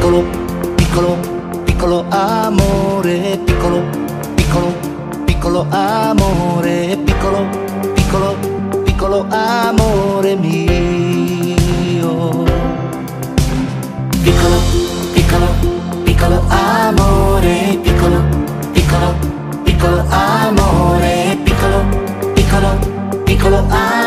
piccolo, piccolo, piccolo amore, piccolo, piccolo, piccolo amore, piccolo, piccolo, piccolo amore mio. Piccolo, piccolo, piccolo amore, piccolo, piccolo, piccolo amore, piccolo, piccolo, piccolo amore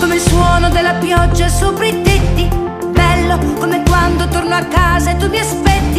come il suono della pioggia sopra i tetti. Bello come quando torno a casa e tu mi aspetti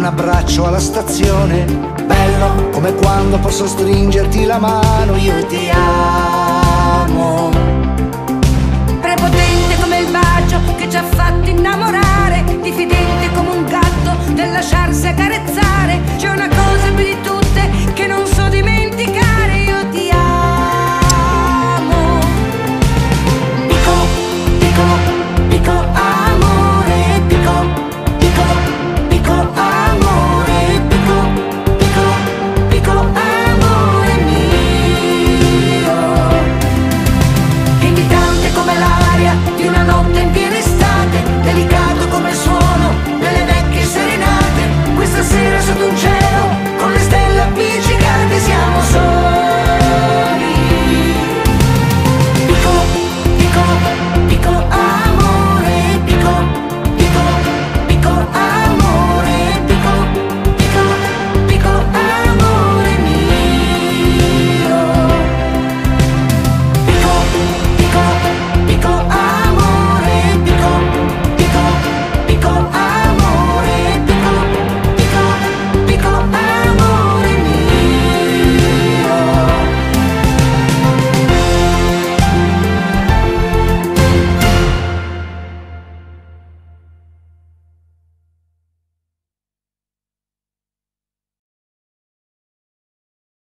un abbraccio alla stazione. Bello come quando posso stringerti la mano Io ti amo